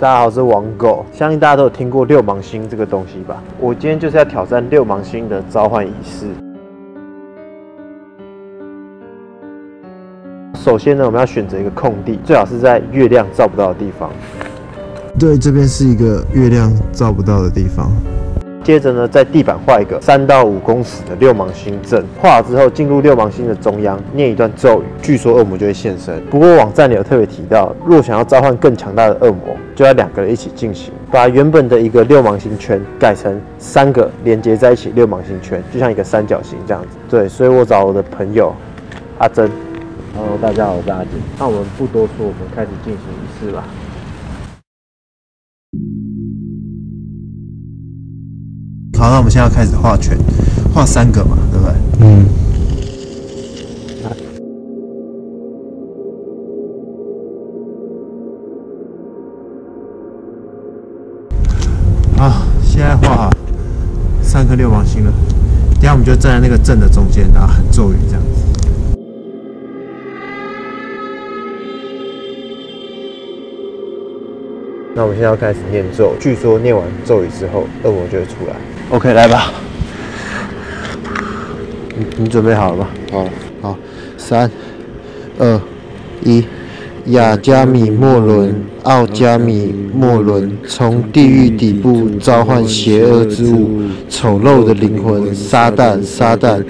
大家好，我是王狗，相信大家都有听过六芒星这个东西吧？我今天就是要挑战六芒星的召唤仪式。首先呢，我们要选择一个空地，最好是在月亮照不到的地方。对，这边是一个月亮照不到的地方。接着呢，在地板画一个三到五公尺的六芒星阵，画了之后进入六芒星的中央，念一段咒语，据说恶魔就会现身。不过网站里有特别提到，若想要召唤更强大的恶魔，就要两个人一起进行，把原本的一个六芒星圈改成三个连接在一起六芒星圈，就像一个三角形这样子。对，所以我找我的朋友阿珍。Hello，大家好，我是阿珍。那我们不多说，我们开始进行仪式吧。好，那我们现在要开始画圈，画三个嘛，对不对？嗯。好，现在画三颗六芒星了。等下我们就站在那个正的中间，然后喊咒语这样子。那我们现在要开始念咒，据说念完咒语之后，恶魔就会出来。OK，来吧。你你准备好了吗？好了，好，三、二、一。雅加米莫伦，奥加米莫伦，从地狱底部召唤邪恶之物，丑陋的灵魂，撒旦，撒旦，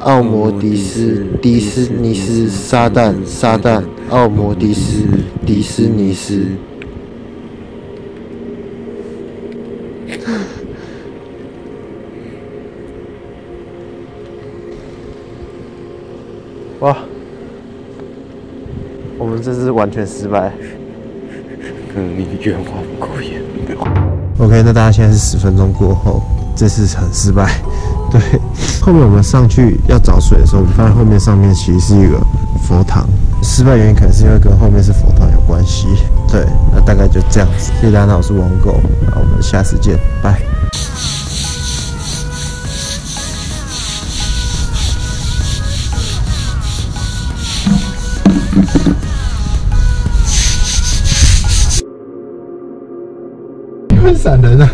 奥摩迪斯，迪斯尼斯，撒旦，撒旦，奥摩迪斯，迪斯尼斯。哇！我们这次完全失败。可能你愿望不够严。OK，那大家现在是十分钟过后，这次很失败。对，后面我们上去要找水的时候，我们发现后面上面其实是一个佛堂。失败原因可能是因为跟后面是佛堂有关系。对，那大概就这样子。谢谢大家，我是王狗，那我们下次见，拜。会闪人啊！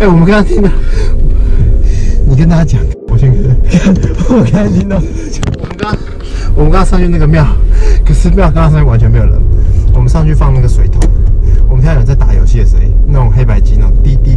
哎，我们刚刚听到，你跟大家讲，我先跟，我刚刚听到，我们刚，我们刚刚上去那个庙，可是庙刚刚上去完全没有人，我们上去放那个水桶，我们听到有人在打游戏的声音，那种黑白机那种滴滴